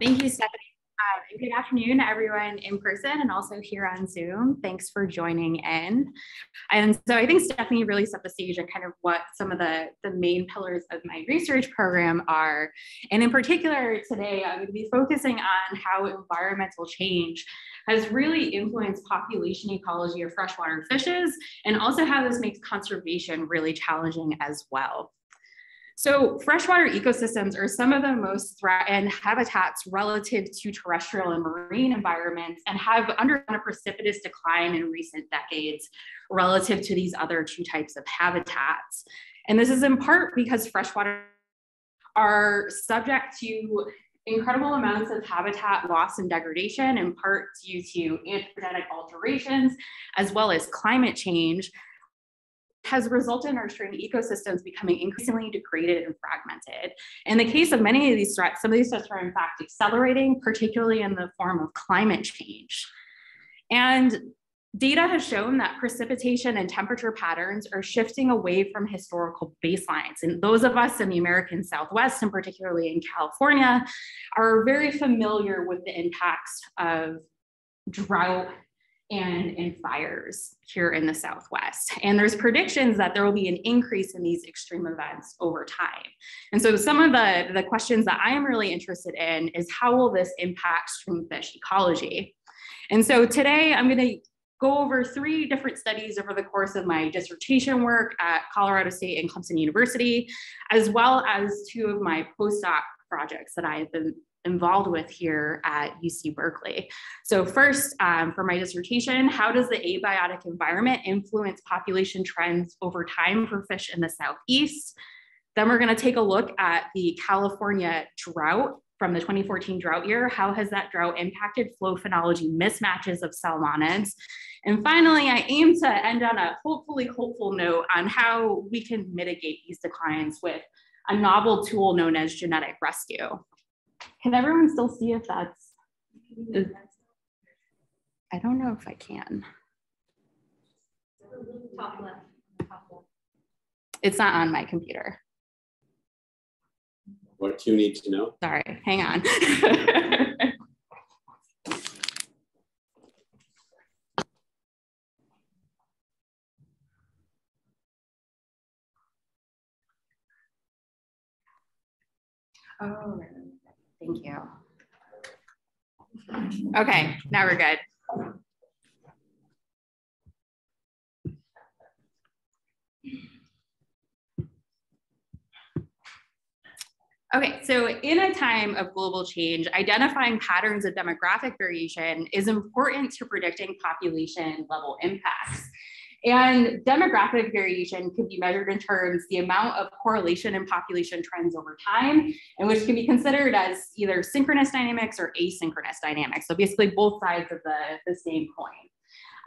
Thank you, Stephanie. Uh, good afternoon, everyone in person and also here on Zoom. Thanks for joining in. And so I think Stephanie really set the stage and kind of what some of the, the main pillars of my research program are. And in particular, today I'm going to be focusing on how environmental change has really influenced population ecology of freshwater fishes and also how this makes conservation really challenging as well. So freshwater ecosystems are some of the most threatened habitats relative to terrestrial and marine environments and have undergone a precipitous decline in recent decades relative to these other two types of habitats. And this is in part because freshwater are subject to incredible amounts of habitat loss and degradation, in part due to anthropogenic alterations, as well as climate change, has resulted in our stream ecosystems becoming increasingly degraded and fragmented. In the case of many of these threats, some of these threats are in fact accelerating, particularly in the form of climate change. And data has shown that precipitation and temperature patterns are shifting away from historical baselines. And those of us in the American Southwest, and particularly in California, are very familiar with the impacts of drought and in fires here in the Southwest. And there's predictions that there will be an increase in these extreme events over time. And so some of the, the questions that I am really interested in is how will this impact stream fish ecology? And so today I'm gonna go over three different studies over the course of my dissertation work at Colorado State and Clemson University, as well as two of my postdoc projects that I have been involved with here at UC Berkeley. So first, um, for my dissertation, how does the abiotic environment influence population trends over time for fish in the Southeast? Then we're gonna take a look at the California drought from the 2014 drought year. How has that drought impacted flow phenology mismatches of salmonids? And finally, I aim to end on a hopefully hopeful note on how we can mitigate these declines with a novel tool known as genetic rescue. Can everyone still see if that's? I don't know if I can. Top left. Top left. It's not on my computer. What do you need to know? Sorry, hang on. oh. Thank you. Okay, now we're good. Okay, so in a time of global change, identifying patterns of demographic variation is important to predicting population level impacts. And demographic variation can be measured in terms the amount of correlation in population trends over time, and which can be considered as either synchronous dynamics or asynchronous dynamics. So basically both sides of the, the same coin.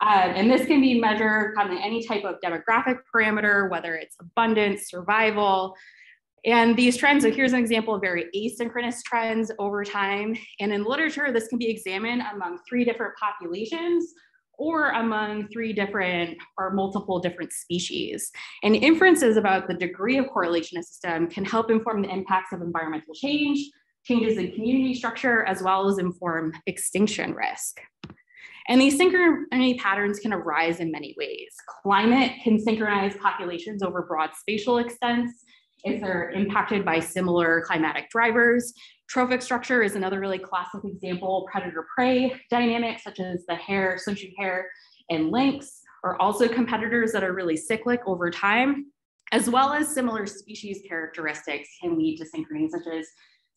Um, and this can be measured on any type of demographic parameter, whether it's abundance, survival, and these trends, so here's an example of very asynchronous trends over time. And in literature, this can be examined among three different populations or among three different or multiple different species. And inferences about the degree of correlation in a system can help inform the impacts of environmental change, changes in community structure, as well as inform extinction risk. And these synchrony patterns can arise in many ways. Climate can synchronize populations over broad spatial extents if they're impacted by similar climatic drivers. Trophic structure is another really classic example. Predator-prey dynamics, such as the hare, snowshoe hare, and lynx, are also competitors that are really cyclic over time, as well as similar species characteristics can lead to synchrony, such as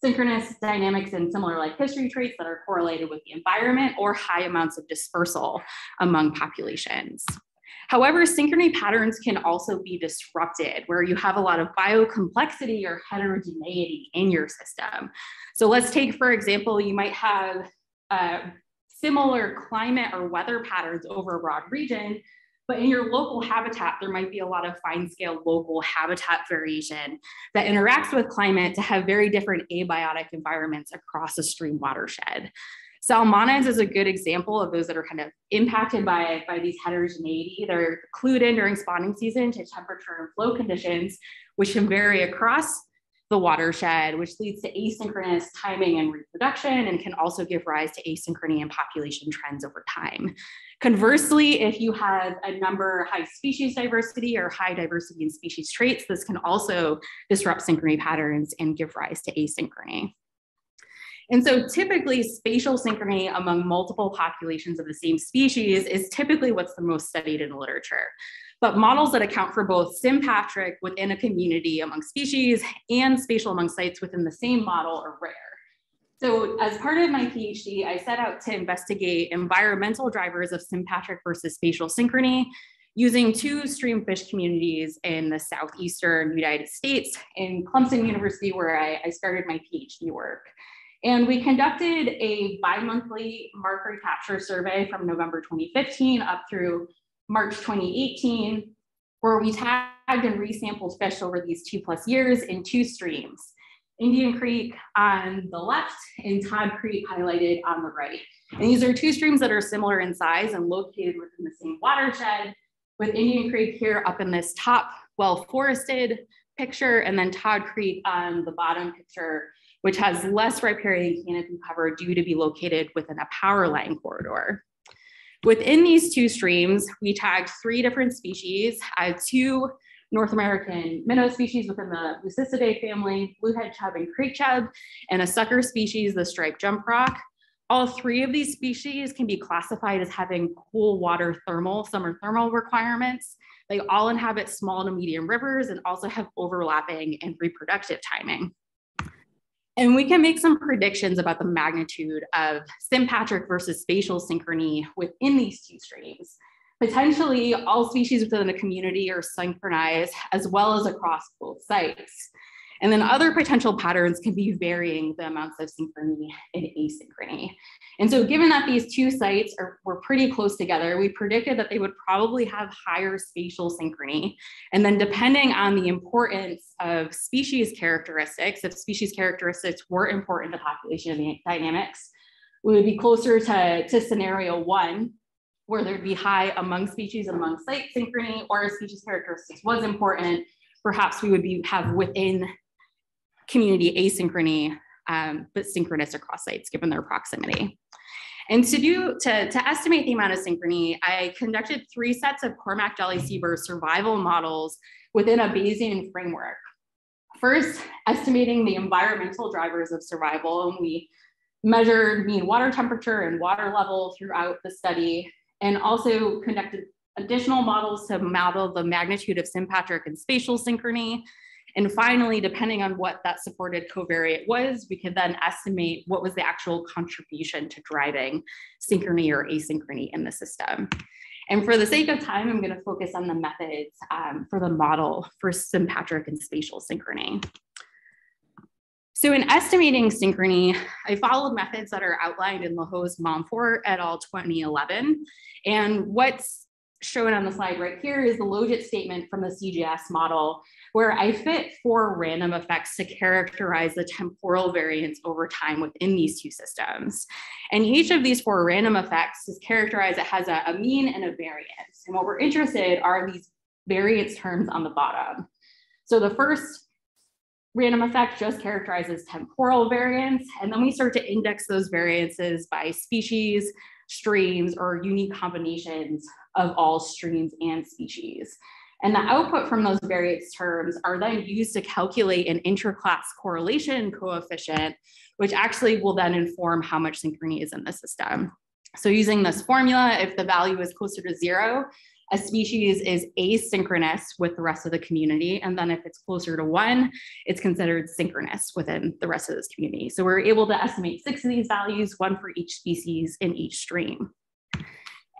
synchronous dynamics and similar life history traits that are correlated with the environment or high amounts of dispersal among populations. However, synchrony patterns can also be disrupted where you have a lot of biocomplexity or heterogeneity in your system. So let's take, for example, you might have uh, similar climate or weather patterns over a broad region, but in your local habitat, there might be a lot of fine scale local habitat variation that interacts with climate to have very different abiotic environments across a stream watershed. Salmonids is a good example of those that are kind of impacted by, by these heterogeneity. They're clued in during spawning season to temperature and flow conditions, which can vary across the watershed, which leads to asynchronous timing and reproduction and can also give rise to asynchrony in population trends over time. Conversely, if you have a number high species diversity or high diversity in species traits, this can also disrupt synchrony patterns and give rise to asynchrony. And so typically spatial synchrony among multiple populations of the same species is typically what's the most studied in the literature. But models that account for both sympatric within a community among species and spatial among sites within the same model are rare. So as part of my PhD, I set out to investigate environmental drivers of sympatric versus spatial synchrony using two stream fish communities in the southeastern United States in Clemson University, where I, I started my PhD work. And we conducted a bi-monthly mark recapture survey from November 2015 up through March 2018, where we tagged and resampled fish over these two plus years in two streams. Indian Creek on the left and Todd Creek highlighted on the right. And these are two streams that are similar in size and located within the same watershed, with Indian Creek here up in this top well-forested picture, and then Todd Creek on the bottom picture which has less riparian canopy cover due to be located within a power line corridor. Within these two streams, we tagged three different species, uh, two North American minnow species within the Leuciscidae family, bluehead chub and creek chub, and a sucker species, the striped jumprock. All three of these species can be classified as having cool water thermal, summer thermal requirements. They all inhabit small to medium rivers and also have overlapping and reproductive timing. And we can make some predictions about the magnitude of sympatric versus spatial synchrony within these two streams. Potentially, all species within a community are synchronized as well as across both sites. And then other potential patterns can be varying the amounts of synchrony and asynchrony. And so given that these two sites are, were pretty close together, we predicted that they would probably have higher spatial synchrony. And then depending on the importance of species characteristics, if species characteristics were important to population dynamics, we would be closer to, to scenario one, where there'd be high among species and among site synchrony, or if species characteristics was important, perhaps we would be have within community asynchrony, um, but synchronous across sites given their proximity. And to do to, to estimate the amount of synchrony, I conducted three sets of Cormack Jolly Seber survival models within a Bayesian framework. First, estimating the environmental drivers of survival, and we measured mean water temperature and water level throughout the study, and also conducted additional models to model the magnitude of sympatric and spatial synchrony, and finally, depending on what that supported covariate was, we could then estimate what was the actual contribution to driving synchrony or asynchrony in the system. And for the sake of time, I'm gonna focus on the methods um, for the model for sympatric and spatial synchrony. So in estimating synchrony, I followed methods that are outlined in Lahoz Monfort et al. 2011. And what's shown on the slide right here is the logit statement from the CJS model, where I fit four random effects to characterize the temporal variance over time within these two systems. And each of these four random effects is characterized, it has a, a mean and a variance. And what we're interested are these variance terms on the bottom. So the first random effect just characterizes temporal variance, and then we start to index those variances by species, streams, or unique combinations of all streams and species. And the output from those various terms are then used to calculate an interclass correlation coefficient, which actually will then inform how much synchrony is in the system. So using this formula, if the value is closer to zero, a species is asynchronous with the rest of the community. And then if it's closer to one, it's considered synchronous within the rest of this community. So we're able to estimate six of these values, one for each species in each stream.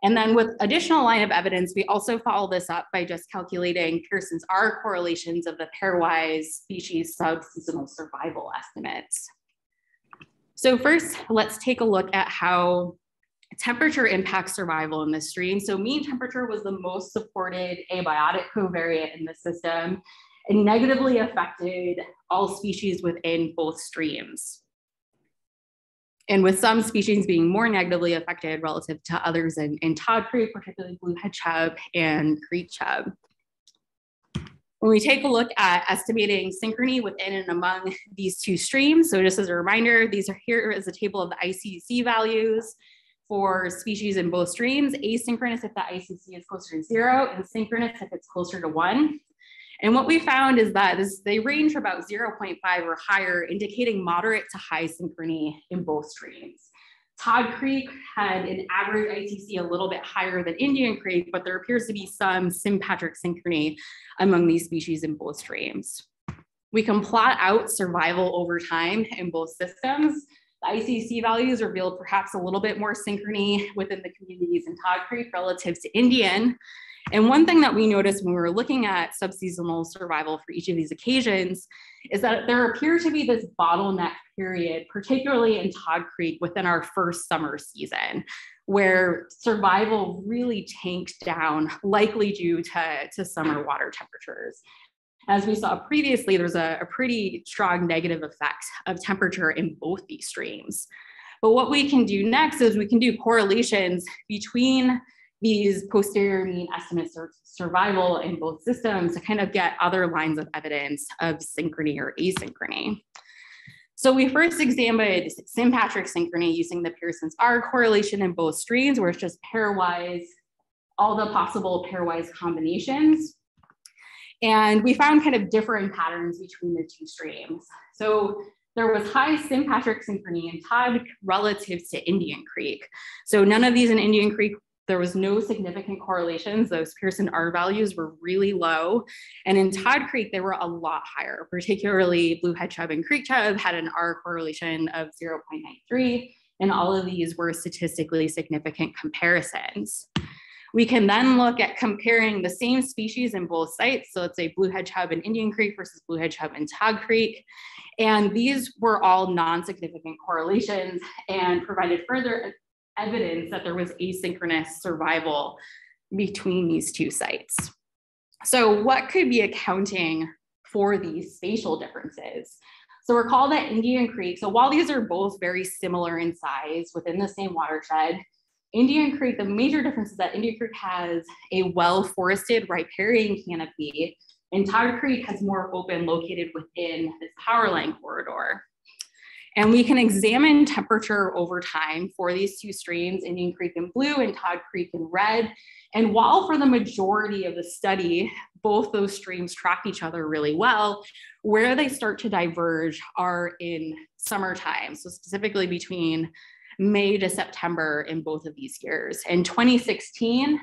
And then with additional line of evidence, we also follow this up by just calculating Pearson's R correlations of the pairwise species sub-seasonal survival estimates. So first, let's take a look at how temperature impacts survival in this stream. So mean temperature was the most supported abiotic covariate in the system and negatively affected all species within both streams and with some species being more negatively affected relative to others in, in Todd Creek, particularly bluehead chub and creek chub. when we take a look at estimating synchrony within and among these two streams, so just as a reminder, these are here is a table of the ICC values for species in both streams, asynchronous if the ICC is closer to zero and synchronous if it's closer to one. And what we found is that this, they range about 0.5 or higher, indicating moderate to high synchrony in both streams. Todd Creek had an average ICC a little bit higher than Indian Creek, but there appears to be some sympatric synchrony among these species in both streams. We can plot out survival over time in both systems. The ICC values revealed perhaps a little bit more synchrony within the communities in Todd Creek relative to Indian, and one thing that we noticed when we were looking at subseasonal survival for each of these occasions is that there appeared to be this bottleneck period, particularly in Todd Creek within our first summer season, where survival really tanked down, likely due to, to summer water temperatures. As we saw previously, there's a, a pretty strong negative effect of temperature in both these streams. But what we can do next is we can do correlations between these posterior mean estimates of survival in both systems to kind of get other lines of evidence of synchrony or asynchrony. So we first examined sympatric synchrony using the Pearson's R correlation in both streams, where it's just pairwise, all the possible pairwise combinations. And we found kind of differing patterns between the two streams. So there was high sympatric synchrony in Todd relative to Indian Creek. So none of these in Indian Creek there was no significant correlations. Those Pearson R values were really low. And in Todd Creek, they were a lot higher, particularly Bluehead Chub and Creek Chub had an R correlation of 0.93. And all of these were statistically significant comparisons. We can then look at comparing the same species in both sites. So let's say Bluehead Chub in Indian Creek versus Bluehead Chub in Todd Creek. And these were all non-significant correlations and provided further evidence that there was asynchronous survival between these two sites. So what could be accounting for these spatial differences? So recall that Indian Creek, so while these are both very similar in size within the same watershed, Indian Creek, the major difference is that Indian Creek has a well-forested riparian canopy and Todd Creek has more open located within this power line corridor. And we can examine temperature over time for these two streams, Indian Creek in blue and Todd Creek in red. And while for the majority of the study, both those streams track each other really well, where they start to diverge are in summertime. So specifically between May to September in both of these years. In 2016,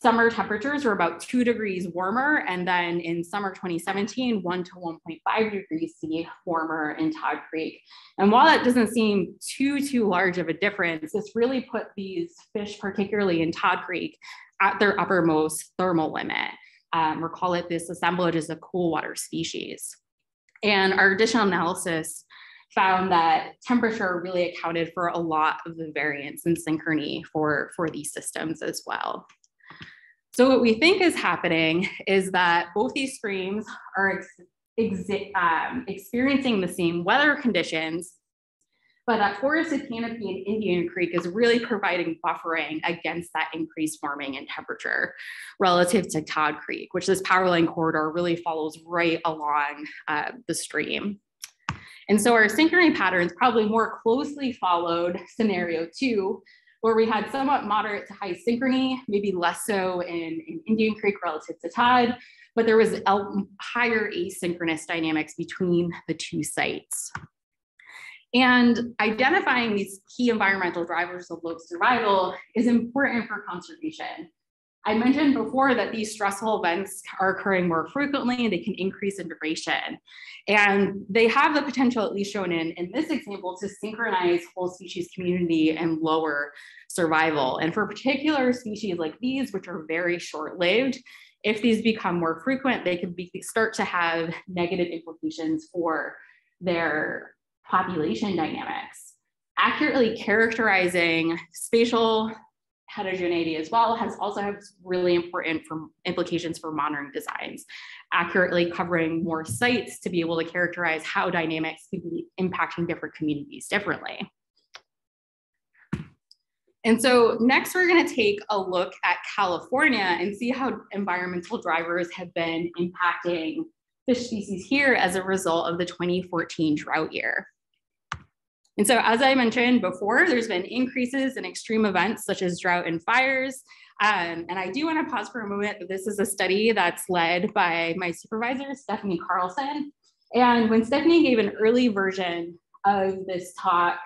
summer temperatures were about two degrees warmer. And then in summer 2017, one to 1.5 degrees C warmer in Todd Creek. And while that doesn't seem too, too large of a difference, this really put these fish, particularly in Todd Creek, at their uppermost thermal limit. Um, recall it this assemblage is a cool water species. And our additional analysis found that temperature really accounted for a lot of the variance in synchrony for, for these systems as well. So what we think is happening is that both these streams are ex um, experiencing the same weather conditions, but that forested canopy in Indian Creek is really providing buffering against that increased warming and temperature relative to Todd Creek, which this power line corridor really follows right along uh, the stream. And so our synchrony patterns probably more closely followed scenario two, where we had somewhat moderate to high synchrony, maybe less so in, in Indian Creek relative to Todd, but there was higher asynchronous dynamics between the two sites. And identifying these key environmental drivers of low survival is important for conservation. I mentioned before that these stressful events are occurring more frequently and they can increase in duration. And they have the potential, at least shown in, in this example, to synchronize whole species community and lower survival. And for particular species like these, which are very short-lived, if these become more frequent, they can start to have negative implications for their population dynamics. Accurately characterizing spatial heterogeneity as well has also has really important for implications for monitoring designs, accurately covering more sites to be able to characterize how dynamics could be impacting different communities differently. And so next we're gonna take a look at California and see how environmental drivers have been impacting fish species here as a result of the 2014 drought year. And so as I mentioned before, there's been increases in extreme events such as drought and fires. Um, and I do want to pause for a moment. This is a study that's led by my supervisor, Stephanie Carlson. And when Stephanie gave an early version of this talk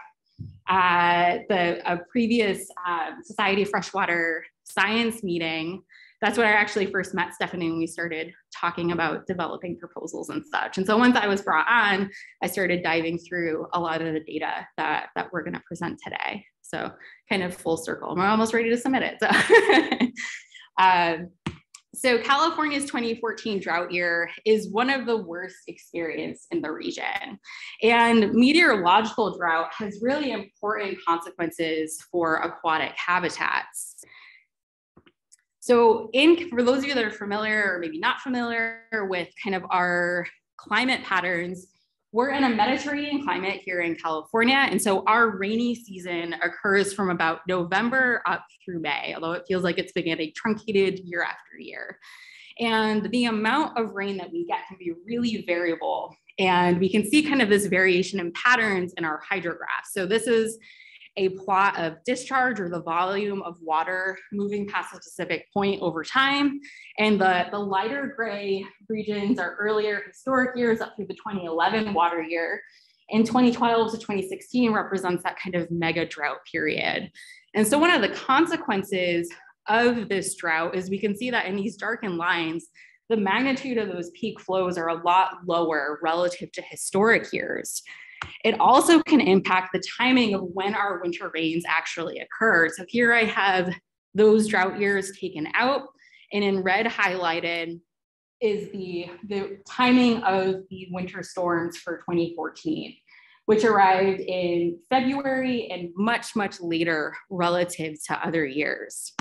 at the a previous um, Society of Freshwater Science meeting, that's when I actually first met Stephanie when we started talking about developing proposals and such. And so once I was brought on, I started diving through a lot of the data that, that we're going to present today. So kind of full circle. We're almost ready to submit it. So, um, so California's 2014 drought year is one of the worst experienced in the region. And meteorological drought has really important consequences for aquatic habitats. So in, for those of you that are familiar or maybe not familiar with kind of our climate patterns, we're in a Mediterranean climate here in California. And so our rainy season occurs from about November up through May, although it feels like it's been getting truncated year after year. And the amount of rain that we get can be really variable. And we can see kind of this variation in patterns in our hydrographs. So this is a plot of discharge or the volume of water moving past a specific point over time. And the, the lighter gray regions are earlier historic years up through the 2011 water year. And 2012 to 2016 represents that kind of mega drought period. And so one of the consequences of this drought is we can see that in these darkened lines, the magnitude of those peak flows are a lot lower relative to historic years. It also can impact the timing of when our winter rains actually occur. So here I have those drought years taken out and in red highlighted is the, the timing of the winter storms for 2014, which arrived in February and much, much later relative to other years.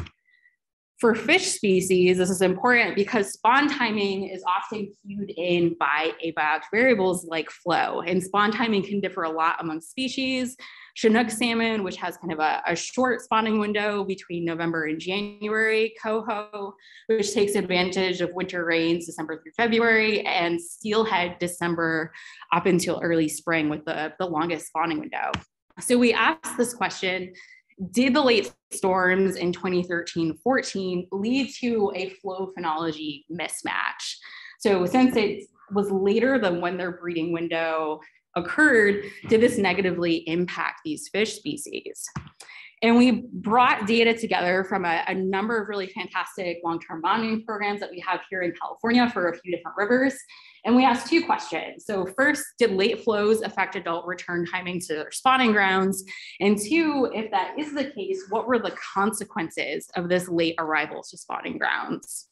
For fish species, this is important because spawn timing is often cued in by abiotic variables like flow. And spawn timing can differ a lot among species. Chinook salmon, which has kind of a, a short spawning window between November and January, coho, which takes advantage of winter rains December through February, and steelhead December up until early spring with the, the longest spawning window. So we asked this question did the late storms in 2013 14 lead to a flow phenology mismatch? So, since it was later than when their breeding window occurred, did this negatively impact these fish species? And we brought data together from a, a number of really fantastic long-term monitoring programs that we have here in California for a few different rivers. And we asked two questions. So first, did late flows affect adult return timing to their spawning grounds? And two, if that is the case, what were the consequences of this late arrival to spawning grounds?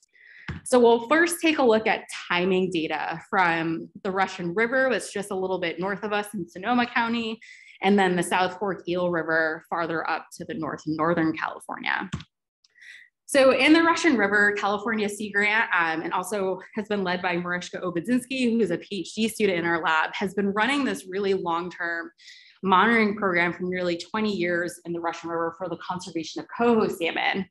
So we'll first take a look at timing data from the Russian River, that's just a little bit north of us in Sonoma County, and then the South Fork Eel River farther up to the north in Northern California. So in the Russian River, California Sea Grant, um, and also has been led by Mariska Obedzinski, who is a PhD student in our lab, has been running this really long-term monitoring program for nearly 20 years in the Russian River for the conservation of coho salmon.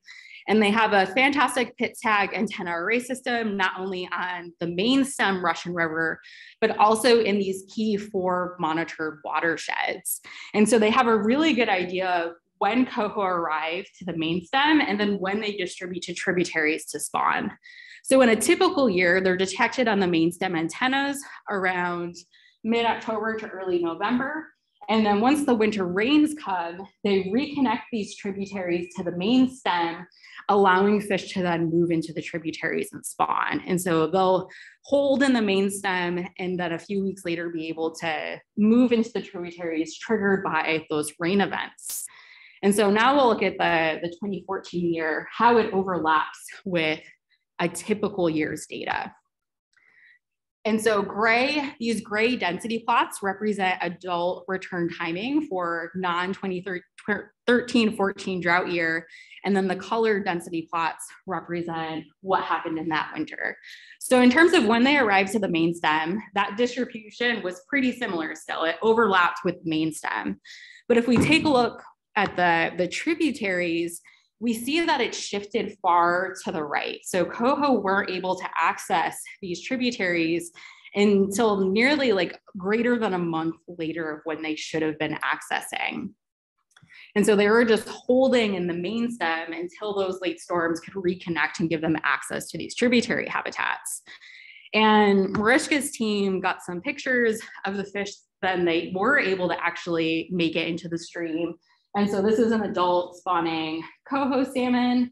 And they have a fantastic pit tag antenna array system, not only on the main stem Russian River, but also in these key four monitored watersheds. And so they have a really good idea of when coho arrive to the main stem and then when they distribute to tributaries to spawn. So in a typical year, they're detected on the main stem antennas around mid-October to early November. And then once the winter rains come, they reconnect these tributaries to the main stem, allowing fish to then move into the tributaries and spawn. And so they'll hold in the main stem and then a few weeks later be able to move into the tributaries triggered by those rain events. And so now we'll look at the, the 2014 year, how it overlaps with a typical year's data. And so gray, these gray density plots represent adult return timing for non-2013, 14 drought year. And then the color density plots represent what happened in that winter. So in terms of when they arrived to the main stem, that distribution was pretty similar still. It overlapped with main stem. But if we take a look at the, the tributaries, we see that it shifted far to the right. So coho weren't able to access these tributaries until nearly like greater than a month later of when they should have been accessing. And so they were just holding in the main stem until those late storms could reconnect and give them access to these tributary habitats. And Mariska's team got some pictures of the fish, then they were able to actually make it into the stream. And so this is an adult spawning coho salmon.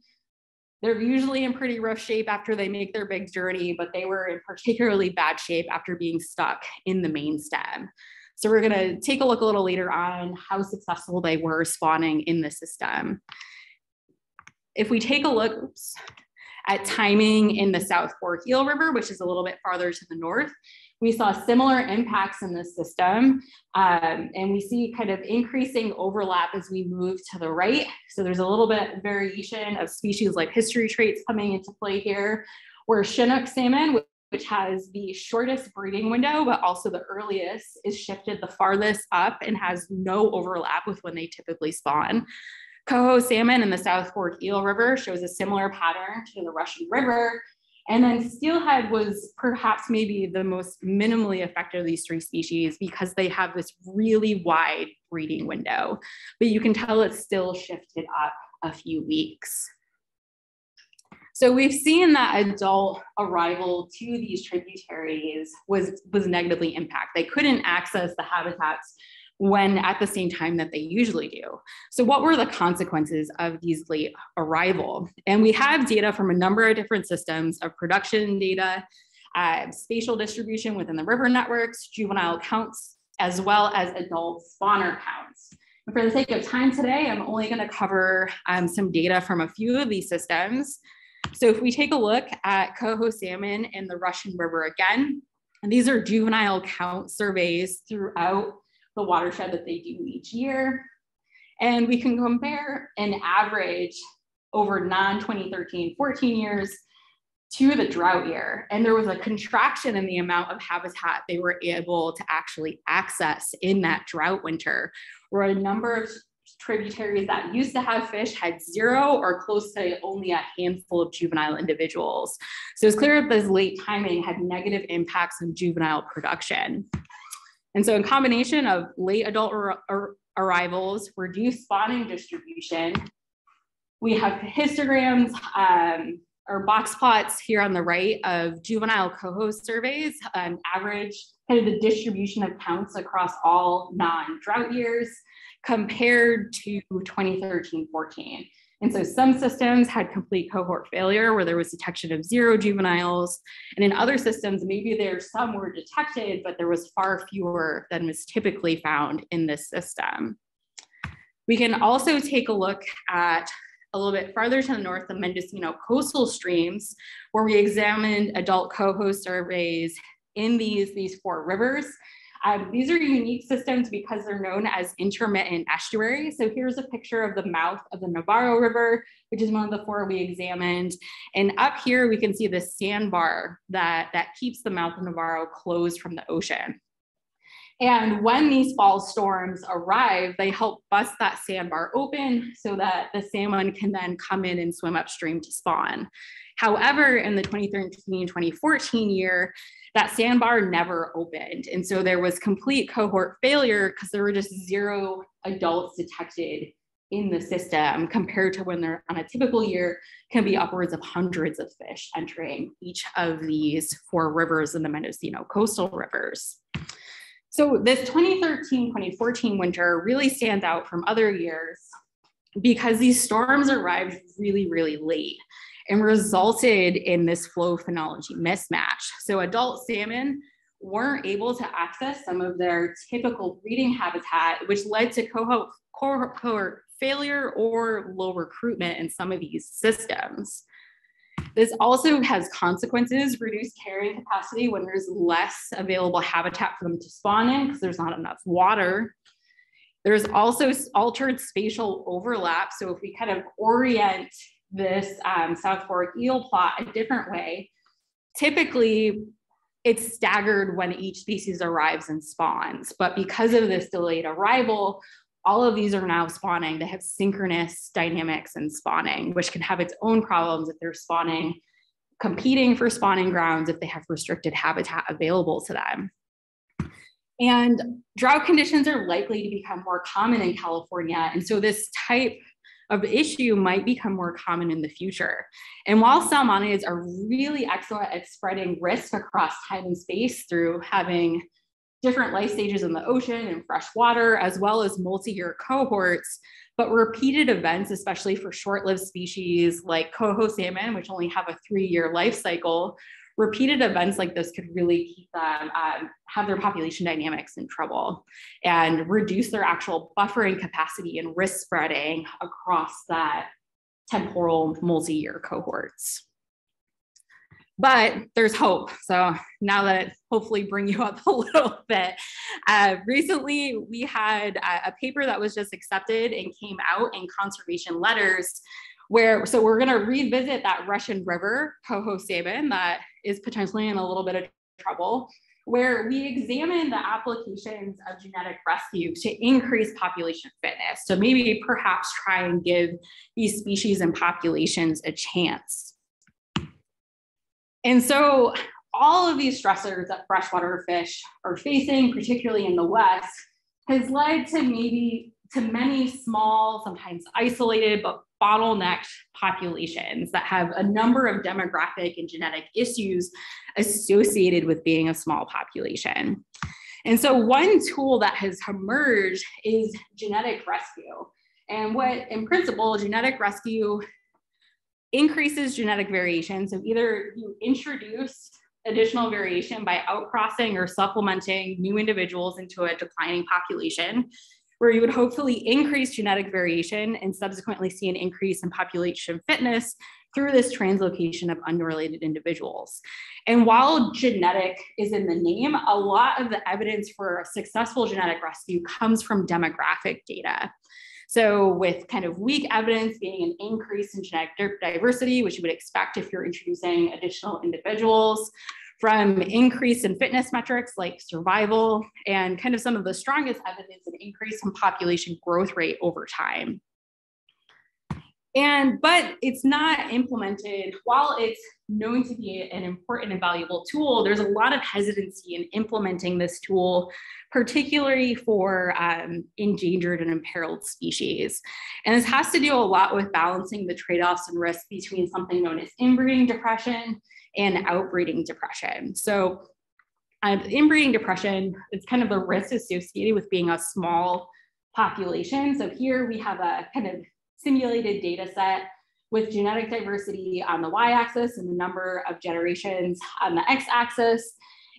They're usually in pretty rough shape after they make their big journey, but they were in particularly bad shape after being stuck in the main stem. So we're gonna take a look a little later on how successful they were spawning in the system. If we take a look oops, at timing in the South Fork Eel River, which is a little bit farther to the north, we saw similar impacts in the system. Um, and we see kind of increasing overlap as we move to the right. So there's a little bit of variation of species like history traits coming into play here, where Chinook salmon, which has the shortest breeding window, but also the earliest, is shifted the farthest up and has no overlap with when they typically spawn. Coho salmon in the South Fork Eel River shows a similar pattern to the Russian River. And then steelhead was perhaps maybe the most minimally affected of these three species because they have this really wide breeding window, but you can tell it's still shifted up a few weeks. So we've seen that adult arrival to these tributaries was, was negatively impacted. They couldn't access the habitats when at the same time that they usually do. So what were the consequences of these late arrival? And we have data from a number of different systems of production data, uh, spatial distribution within the river networks, juvenile counts, as well as adult spawner counts. And for the sake of time today, I'm only gonna cover um, some data from a few of these systems. So if we take a look at coho salmon in the Russian River again, and these are juvenile count surveys throughout the watershed that they do each year. And we can compare an average over non 2013 14 years to the drought year. And there was a contraction in the amount of habitat they were able to actually access in that drought winter, where a number of tributaries that used to have fish had zero or close to only a handful of juvenile individuals. So it's clear that this late timing had negative impacts on juvenile production. And so in combination of late adult ar ar arrivals, reduced spawning distribution, we have histograms um, or box plots here on the right of juvenile coho surveys, um, average kind of the distribution of counts across all non-drought years compared to 2013-14. And so some systems had complete cohort failure where there was detection of zero juveniles. And in other systems, maybe there some were detected, but there was far fewer than was typically found in this system. We can also take a look at a little bit farther to the north, the Mendocino coastal streams, where we examined adult coho surveys in these, these four rivers um, these are unique systems because they're known as intermittent estuaries. So here's a picture of the mouth of the Navarro River, which is one of the four we examined. And up here, we can see the sandbar that, that keeps the mouth of Navarro closed from the ocean. And when these fall storms arrive, they help bust that sandbar open so that the salmon can then come in and swim upstream to spawn. However, in the 2013-2014 year, that sandbar never opened. And so there was complete cohort failure because there were just zero adults detected in the system compared to when they're on a typical year can be upwards of hundreds of fish entering each of these four rivers in the Mendocino coastal rivers. So this 2013-2014 winter really stands out from other years because these storms arrived really, really late and resulted in this flow phenology mismatch. So adult salmon weren't able to access some of their typical breeding habitat, which led to cohort, cohort failure or low recruitment in some of these systems. This also has consequences, reduced carrying capacity when there's less available habitat for them to spawn in because there's not enough water. There's also altered spatial overlap. So if we kind of orient this um, South Fork eel plot a different way, typically it's staggered when each species arrives and spawns. But because of this delayed arrival, all of these are now spawning. They have synchronous dynamics and spawning, which can have its own problems if they're spawning, competing for spawning grounds, if they have restricted habitat available to them. And drought conditions are likely to become more common in California. And so this type of issue might become more common in the future. And while salmonids are really excellent at spreading risk across time and space through having different life stages in the ocean and fresh water, as well as multi-year cohorts. But repeated events, especially for short-lived species like coho salmon, which only have a three-year life cycle, repeated events like this could really keep them um, have their population dynamics in trouble and reduce their actual buffering capacity and risk spreading across that temporal multi-year cohorts but there's hope. So now that hopefully bring you up a little bit. Uh, recently, we had a, a, paper that was just accepted and came out in conservation letters where, so we're gonna revisit that Russian River coho salmon that is potentially in a little bit of trouble where we examine the applications of genetic rescue to increase population fitness. So maybe perhaps try and give these species and populations a chance. And so all of these stressors that freshwater fish are facing, particularly in the West, has led to maybe to many small, sometimes isolated, but bottlenecked populations that have a number of demographic and genetic issues associated with being a small population. And so one tool that has emerged is genetic rescue. And what in principle, genetic rescue increases genetic variation. So either you introduce additional variation by outcrossing or supplementing new individuals into a declining population, where you would hopefully increase genetic variation and subsequently see an increase in population fitness through this translocation of unrelated individuals. And while genetic is in the name, a lot of the evidence for successful genetic rescue comes from demographic data. So with kind of weak evidence being an increase in genetic diversity, which you would expect if you're introducing additional individuals, from increase in fitness metrics like survival, and kind of some of the strongest evidence of increase in population growth rate over time. And, but it's not implemented, while it's known to be an important and valuable tool, there's a lot of hesitancy in implementing this tool, particularly for um, endangered and imperiled species. And this has to do a lot with balancing the trade-offs and risks between something known as inbreeding depression and outbreeding depression. So uh, inbreeding depression, it's kind of the risk associated with being a small population. So here we have a kind of simulated data set with genetic diversity on the y-axis and the number of generations on the x-axis.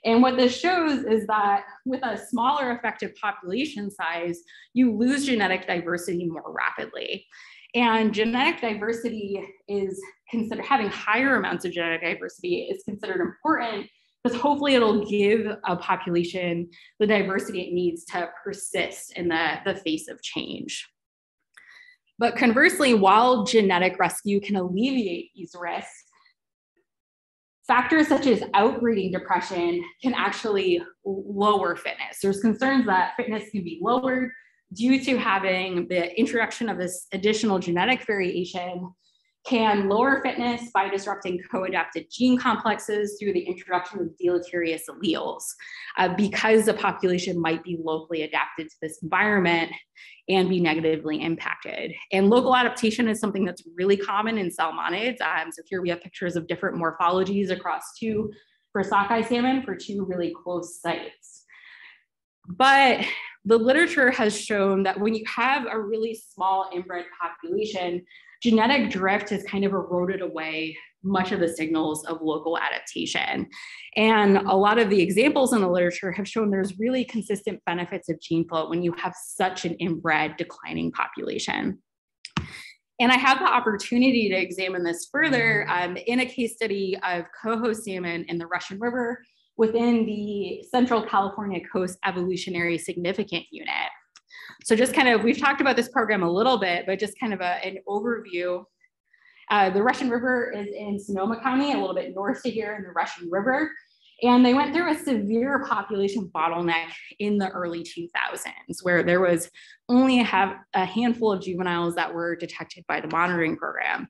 And what this shows is that with a smaller effective population size, you lose genetic diversity more rapidly. And genetic diversity is considered having higher amounts of genetic diversity is considered important because hopefully it'll give a population the diversity it needs to persist in the, the face of change. But conversely, while genetic rescue can alleviate these risks, factors such as outbreeding depression can actually lower fitness. There's concerns that fitness can be lowered due to having the introduction of this additional genetic variation can lower fitness by disrupting co-adapted gene complexes through the introduction of deleterious alleles uh, because the population might be locally adapted to this environment and be negatively impacted. And local adaptation is something that's really common in salmonids. Um, so here we have pictures of different morphologies across two for sockeye salmon for two really close sites. But the literature has shown that when you have a really small inbred population, genetic drift has kind of eroded away much of the signals of local adaptation. And a lot of the examples in the literature have shown there's really consistent benefits of gene flow when you have such an inbred declining population. And I had the opportunity to examine this further um, in a case study of coho salmon in the Russian River within the Central California Coast Evolutionary Significant Unit. So just kind of, we've talked about this program a little bit, but just kind of a, an overview. Uh, the Russian River is in Sonoma County, a little bit north to here in the Russian River. And they went through a severe population bottleneck in the early 2000s, where there was only a, have a handful of juveniles that were detected by the monitoring program.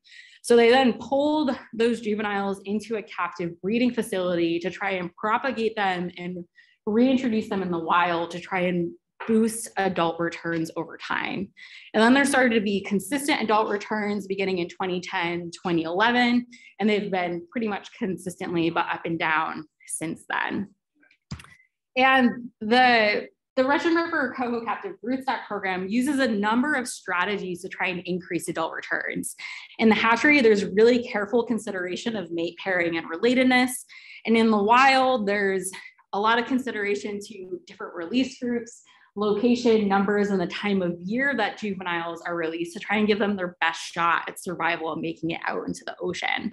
So they then pulled those juveniles into a captive breeding facility to try and propagate them and reintroduce them in the wild to try and boost adult returns over time. And then there started to be consistent adult returns beginning in 2010, 2011, and they've been pretty much consistently but up and down since then. And the, the Russian River Coho Captive Broodstock Program uses a number of strategies to try and increase adult returns. In the hatchery, there's really careful consideration of mate pairing and relatedness. And in the wild, there's a lot of consideration to different release groups, location, numbers, and the time of year that juveniles are released to try and give them their best shot at survival and making it out into the ocean.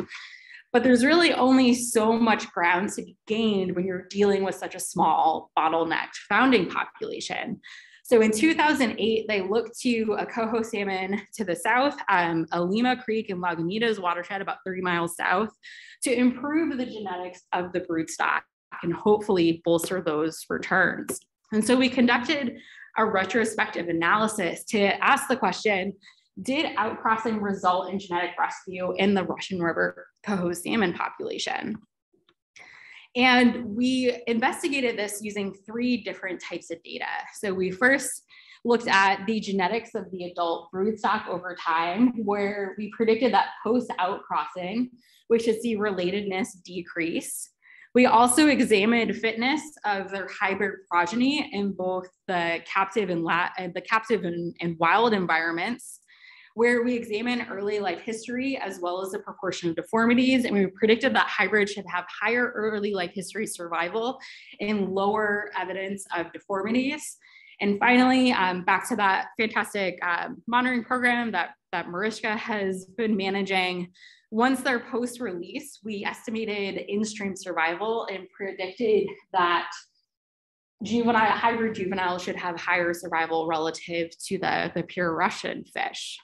But there's really only so much ground to be gained when you're dealing with such a small bottlenecked founding population. So in 2008, they looked to a coho salmon to the south, um, Olema Creek in Lagunitas watershed, about 30 miles south, to improve the genetics of the broodstock and hopefully bolster those returns. And so we conducted a retrospective analysis to ask the question, did outcrossing result in genetic rescue in the Russian River coho salmon population? And we investigated this using three different types of data. So we first looked at the genetics of the adult broodstock over time, where we predicted that post outcrossing, we should see relatedness decrease. We also examined fitness of their hybrid progeny in both the captive and la- the captive and, and wild environments where we examine early life history as well as the proportion of deformities. And we predicted that hybrids should have higher early life history survival and lower evidence of deformities. And finally, um, back to that fantastic uh, monitoring program that, that Mariska has been managing. Once they're post release, we estimated in stream survival and predicted that juvenile hybrid juveniles should have higher survival relative to the, the pure Russian fish.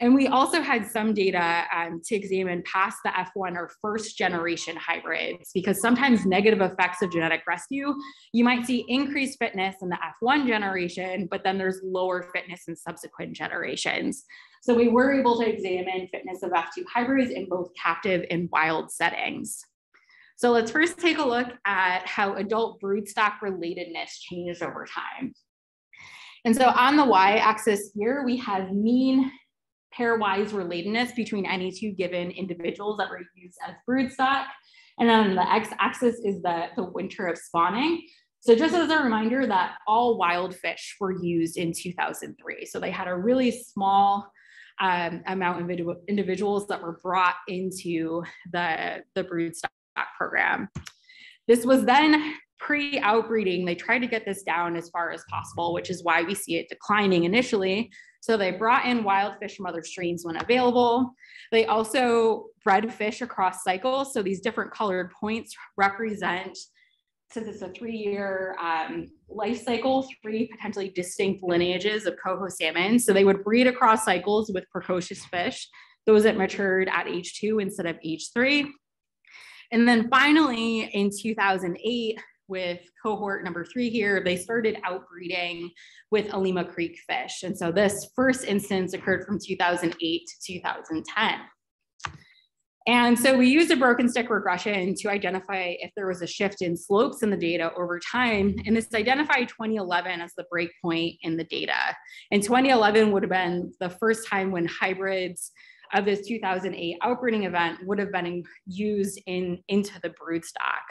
And we also had some data um, to examine past the F1 or first generation hybrids, because sometimes negative effects of genetic rescue, you might see increased fitness in the F1 generation, but then there's lower fitness in subsequent generations. So we were able to examine fitness of F2 hybrids in both captive and wild settings. So let's first take a look at how adult broodstock relatedness changed over time. And so on the y-axis here, we have mean pairwise relatedness between any two given individuals that were used as broodstock. And then the x-axis is the, the winter of spawning. So just as a reminder that all wild fish were used in 2003. So they had a really small um, amount of individuals that were brought into the, the broodstock program. This was then pre-outbreeding. They tried to get this down as far as possible, which is why we see it declining initially so they brought in wild fish from other streams when available. They also bred fish across cycles. So these different colored points represent, since it's a three-year um, life cycle, three potentially distinct lineages of coho salmon. So they would breed across cycles with precocious fish, those that matured at age two instead of age three. And then finally, in 2008, with cohort number three here, they started outbreeding with Olema Creek fish. And so this first instance occurred from 2008 to 2010. And so we used a broken stick regression to identify if there was a shift in slopes in the data over time. And this identified 2011 as the breakpoint in the data. And 2011 would have been the first time when hybrids of this 2008 outbreeding event would have been used in, into the broodstock.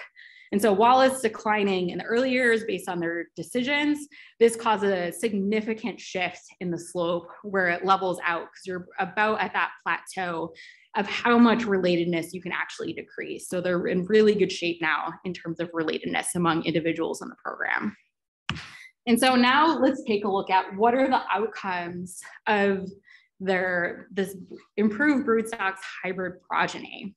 And so while it's declining in the early years based on their decisions, this causes a significant shift in the slope where it levels out because you're about at that plateau of how much relatedness you can actually decrease. So they're in really good shape now in terms of relatedness among individuals in the program. And so now let's take a look at what are the outcomes of their this improved broodstock's hybrid progeny.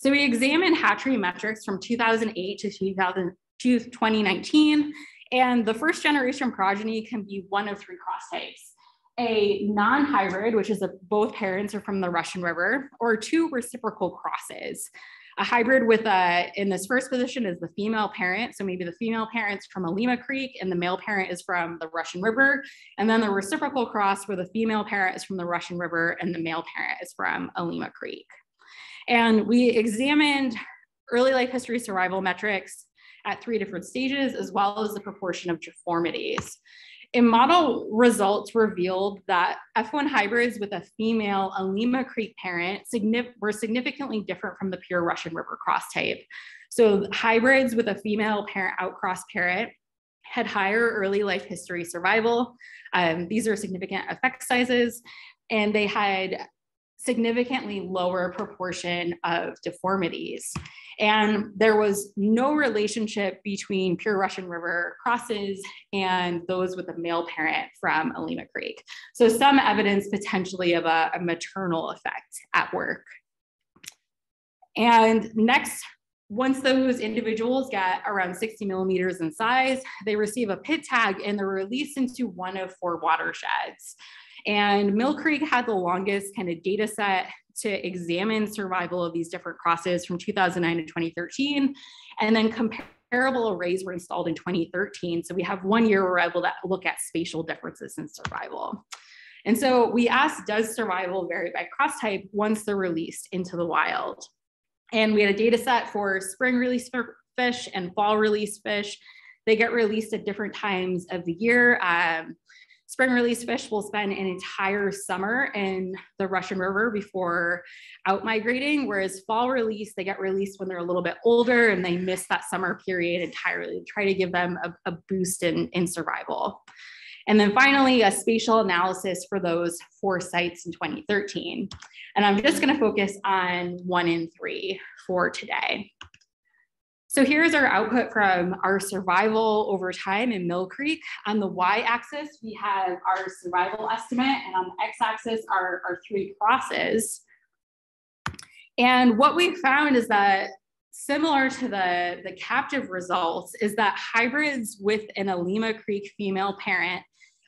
So we examined hatchery metrics from 2008 to 2000, 2019, and the first generation progeny can be one of three cross types. A non-hybrid, which is a, both parents are from the Russian River, or two reciprocal crosses. A hybrid with a, in this first position is the female parent. So maybe the female parent's from Olema Creek and the male parent is from the Russian River. And then the reciprocal cross where the female parent is from the Russian River and the male parent is from Olema Creek. And we examined early life history survival metrics at three different stages, as well as the proportion of deformities. In model results revealed that F1 hybrids with a female Olema Creek parent were significantly different from the pure Russian River cross type. So hybrids with a female parent outcross parent had higher early life history survival. Um, these are significant effect sizes, and they had significantly lower proportion of deformities. And there was no relationship between pure Russian River crosses and those with a male parent from Olema Creek. So some evidence potentially of a, a maternal effect at work. And next, once those individuals get around 60 millimeters in size, they receive a pit tag and they're released into one of four watersheds. And Mill Creek had the longest kind of data set to examine survival of these different crosses from 2009 to 2013. And then comparable arrays were installed in 2013. So we have one year we're able to look at spatial differences in survival. And so we asked, does survival vary by cross type once they're released into the wild? And we had a data set for spring release fish and fall release fish. They get released at different times of the year. Um, Spring release fish will spend an entire summer in the Russian River before out migrating, whereas fall release, they get released when they're a little bit older and they miss that summer period entirely, try to give them a, a boost in, in survival. And then finally, a spatial analysis for those four sites in 2013. And I'm just gonna focus on one in three for today. So here's our output from our survival over time in Mill Creek. On the y-axis, we have our survival estimate, and on the x-axis are our three crosses. And what we found is that similar to the, the captive results is that hybrids with an Olema Creek female parent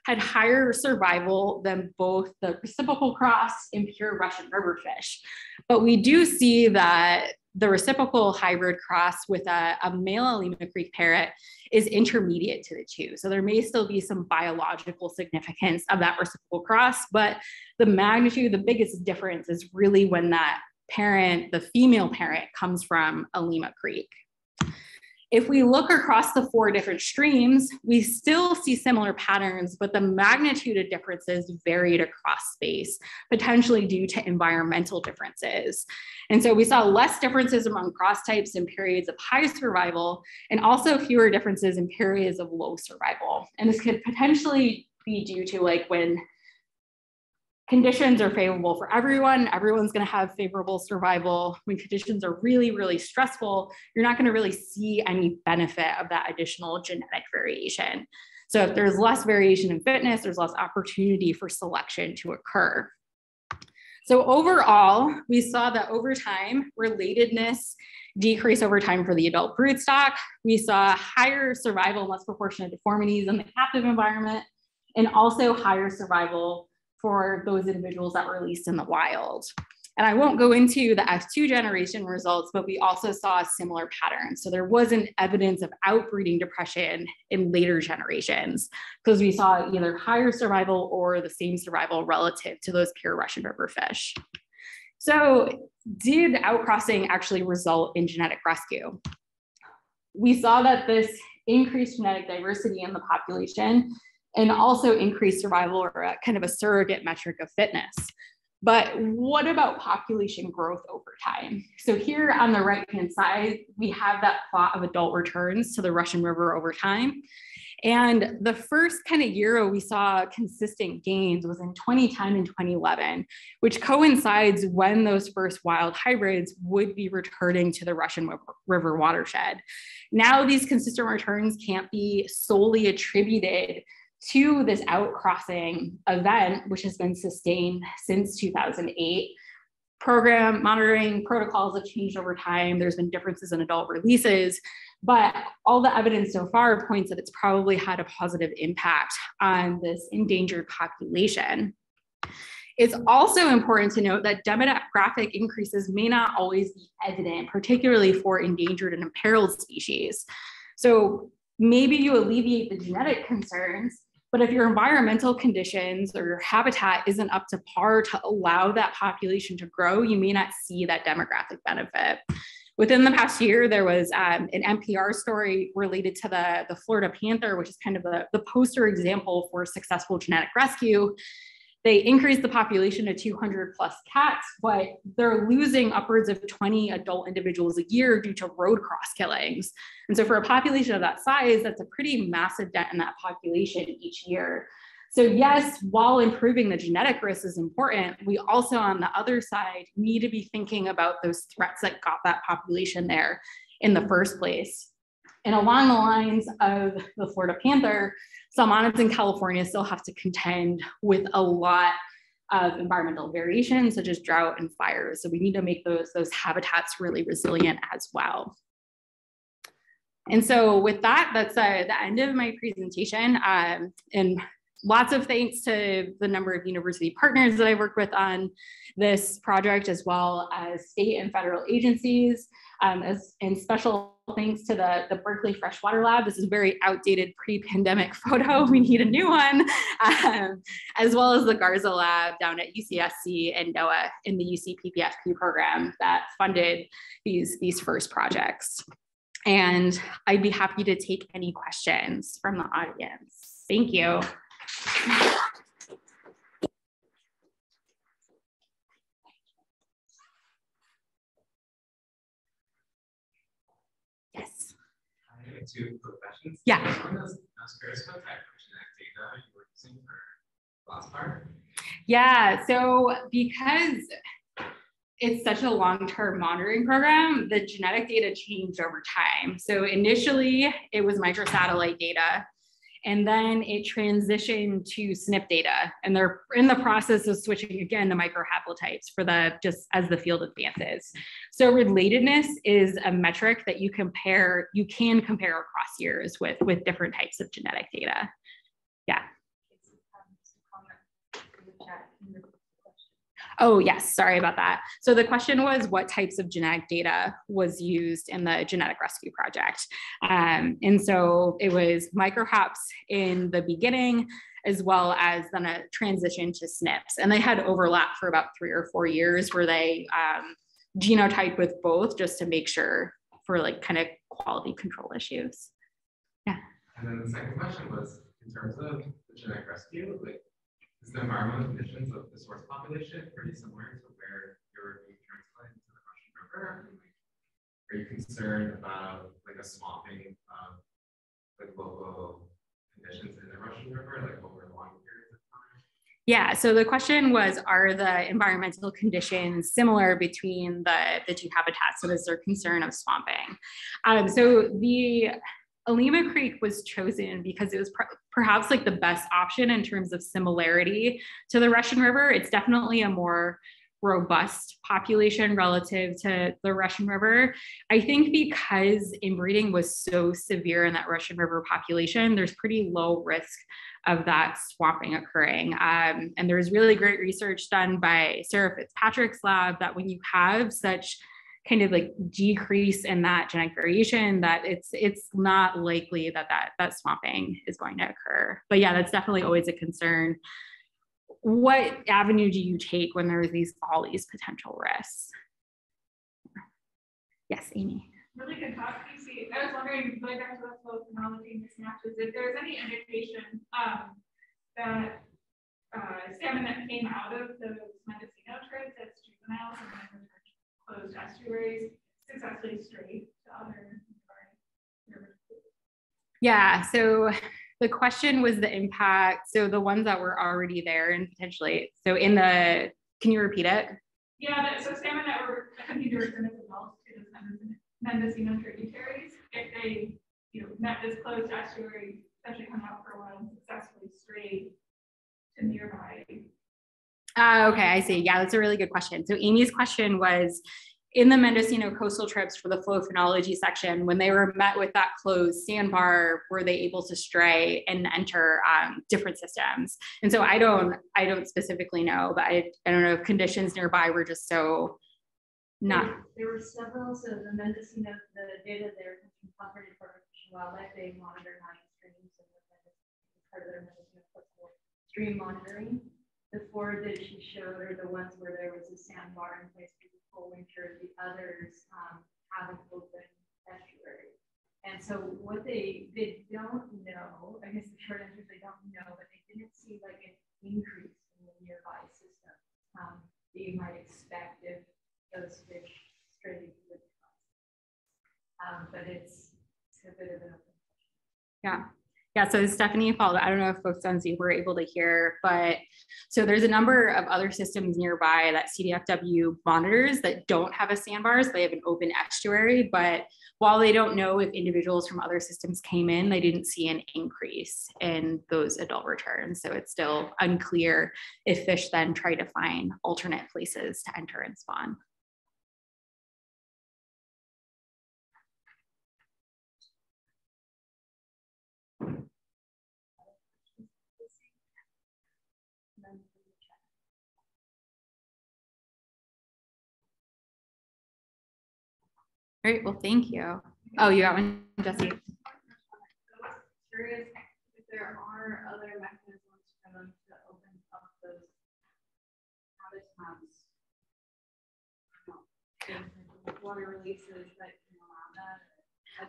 had higher survival than both the reciprocal cross and pure Russian river fish. But we do see that the reciprocal hybrid cross with a, a male Olema Creek parrot is intermediate to the two. So there may still be some biological significance of that reciprocal cross, but the magnitude, the biggest difference is really when that parent, the female parent, comes from Olema Creek. If we look across the four different streams, we still see similar patterns, but the magnitude of differences varied across space, potentially due to environmental differences. And so we saw less differences among cross types in periods of high survival, and also fewer differences in periods of low survival. And this could potentially be due to like when conditions are favorable for everyone. Everyone's going to have favorable survival. When conditions are really, really stressful, you're not going to really see any benefit of that additional genetic variation. So if there's less variation in fitness, there's less opportunity for selection to occur. So overall, we saw that over time, relatedness decreased over time for the adult broodstock. We saw higher survival, less proportion of deformities in the captive environment, and also higher survival for those individuals that were released in the wild. And I won't go into the F2 generation results, but we also saw a similar pattern. So there wasn't evidence of outbreeding depression in later generations because we saw either higher survival or the same survival relative to those pure Russian River fish. So did outcrossing actually result in genetic rescue? We saw that this increased genetic diversity in the population and also increase survival or a, kind of a surrogate metric of fitness. But what about population growth over time? So here on the right-hand side, we have that plot of adult returns to the Russian River over time. And the first kind of year we saw consistent gains was in 2010 and 2011, which coincides when those first wild hybrids would be returning to the Russian River watershed. Now these consistent returns can't be solely attributed to this outcrossing event, which has been sustained since 2008. Program monitoring protocols have changed over time. There's been differences in adult releases, but all the evidence so far points that it's probably had a positive impact on this endangered population. It's also important to note that demographic increases may not always be evident, particularly for endangered and imperiled species. So maybe you alleviate the genetic concerns, but if your environmental conditions or your habitat isn't up to par to allow that population to grow, you may not see that demographic benefit. Within the past year, there was um, an NPR story related to the, the Florida panther, which is kind of the, the poster example for successful genetic rescue they increase the population to 200 plus cats, but they're losing upwards of 20 adult individuals a year due to road cross killings. And so for a population of that size, that's a pretty massive dent in that population each year. So yes, while improving the genetic risk is important, we also on the other side need to be thinking about those threats that got that population there in the first place. And along the lines of the Florida panther, salmonids in California still have to contend with a lot of environmental variations such as drought and fires. So we need to make those, those habitats really resilient as well. And so with that, that's uh, the end of my presentation. Um, and lots of thanks to the number of university partners that I work with on this project, as well as state and federal agencies, um, as, and special thanks to the, the Berkeley Freshwater Lab. This is a very outdated pre-pandemic photo. We need a new one, um, as well as the Garza Lab down at UCSC and NOAA in the UC PPFP program that funded these, these first projects. And I'd be happy to take any questions from the audience. Thank you. Yes. I have two questions. Yeah. I was curious what type of genetic data you were using for last part. Yeah, so because it's such a long-term monitoring program, the genetic data changed over time. So initially it was microsatellite data and then it transitioned to SNP data. And they're in the process of switching again to microhaplotypes for the just as the field advances. So relatedness is a metric that you compare, you can compare across years with, with different types of genetic data. Yeah. Oh, yes, sorry about that. So the question was what types of genetic data was used in the genetic rescue project? Um, and so it was microhaps in the beginning, as well as then a transition to SNPs. And they had overlap for about three or four years where they um, genotype with both just to make sure for like kind of quality control issues. Yeah. And then the second question was in terms of the genetic rescue, like is the environmental conditions of the source population pretty similar to where you're being transplanted into the Russian River? Like, are you concerned about like a swamping of like local conditions in the Russian River, like over long periods of time? Yeah, so the question was, are the environmental conditions similar between the, the two habitats? So is there concern of swamping? Um, so the Olema Creek was chosen because it was perhaps like the best option in terms of similarity to the Russian River. It's definitely a more robust population relative to the Russian River. I think because inbreeding was so severe in that Russian River population, there's pretty low risk of that swamping occurring. Um, and there's really great research done by Sarah Fitzpatrick's lab that when you have such kind of like decrease in that genetic variation that it's it's not likely that that that swamping is going to occur. But yeah that's definitely always a concern. What avenue do you take when there's these all these potential risks? Yes amy. Really good talk i was wondering going back to the flow phenology mismatches if there's any indication um, that uh, salmon that came out of those mendocino as juveniles and then closed estuaries successfully strayed to other rivers? Yeah, so the question was the impact. So the ones that were already there and potentially, so in the, can you repeat it? Yeah, that, so salmon that were attempting to return as adults to the Mendocino tributaries, if they, you know, met this closed estuary, especially come out for a while and successfully strayed to nearby uh, okay, I see. Yeah, that's a really good question. So Amy's question was, in the Mendocino coastal trips for the flow phenology section, when they were met with that closed sandbar, were they able to stray and enter um, different systems? And so I don't, I don't specifically know, but I, I don't know if conditions nearby were just so not. There, were several, so the Mendocino, the data there from Concord and Wildlife, they monitor nine streams and part of their Mendocino stream monitoring. The four that she showed are the ones where there was a sandbar in place for the full winter, the others um, have an open estuary. And so what they they don't know, I guess the short answer is they don't know, but they didn't see like an increase in the nearby system um, that you might expect if those fish strayed with um, but it's, it's a bit of an open Yeah. Yeah, so Stephanie followed. I don't know if folks on Zoom were able to hear, but so there's a number of other systems nearby that CDFW monitors that don't have a sandbars. They have an open estuary, but while they don't know if individuals from other systems came in, they didn't see an increase in those adult returns. So it's still unclear if fish then try to find alternate places to enter and spawn. Great, well, thank you. Oh, you got one, Jesse? Curious if there are other mechanisms for them to open up those habitats. Water releases that can allow that.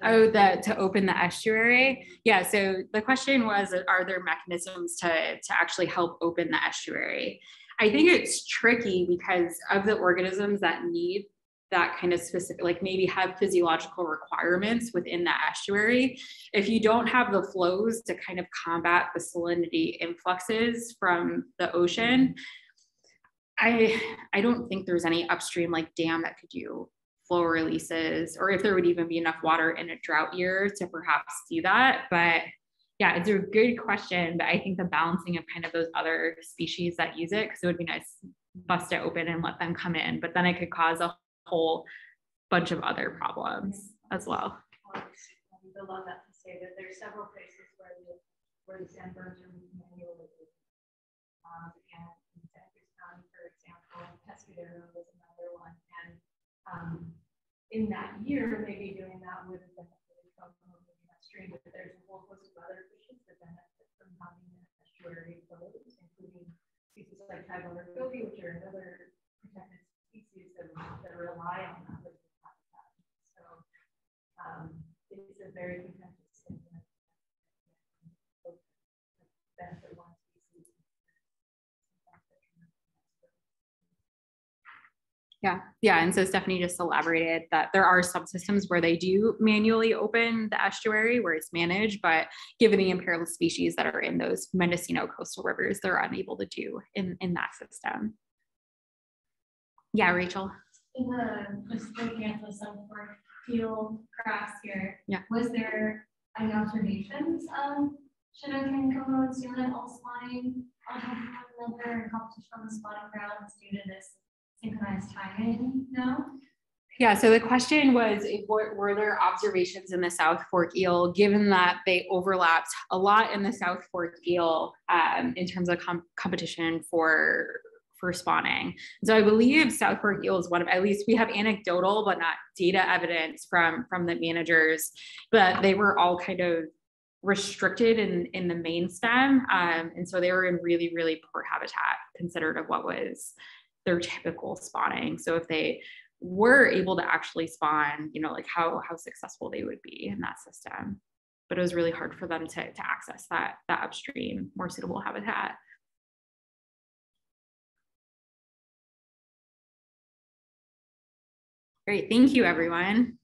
Oh, the to open the estuary. Yeah. So the question was, are there mechanisms to to actually help open the estuary? I think it's tricky because of the organisms that need that kind of specific, like maybe have physiological requirements within the estuary. If you don't have the flows to kind of combat the salinity influxes from the ocean, I I don't think there's any upstream like dam that could do flow releases, or if there would even be enough water in a drought year to perhaps do that. But yeah, it's a good question. But I think the balancing of kind of those other species that use it, because it would be nice bust it open and let them come in, but then it could cause a whole bunch of other problems as well. That to say that there's several places where the are manually um, and in for example, Pescadero was another one, and um, in that year, maybe doing that would have benefited from moving but there's a whole host of other fishes that benefit from having that estuary flows, including species like Tidewater goby, which are another protected species that, that rely on that habitat. So um, it's a very contentious thing. Benefit one species. Yeah, yeah. And so Stephanie just elaborated that there are subsystems where they do manually open the estuary where it's managed, but given the impaired species that are in those Mendocino coastal rivers, they're unable to do in, in that system. Yeah, Rachel. In the Pacific Northwest Southport field crafts here, yeah. was there any observations of Chinook and coho and Sumac all spawning on one another and competition on the spawning grounds due to this synchronized timing No. Yeah, so the question was, were, were there observations in the South Fork eel, given that they overlapped a lot in the South Fork eel um, in terms of com competition for for spawning. So I believe South Fork eel is one of, at least we have anecdotal, but not data evidence from, from the managers, but they were all kind of restricted in, in the main stem. Um, and so they were in really, really poor habitat considered of what was their typical spawning. So if they were able to actually spawn, you know, like how, how successful they would be in that system. But it was really hard for them to, to access that, that upstream, more suitable habitat. Great, thank you, everyone.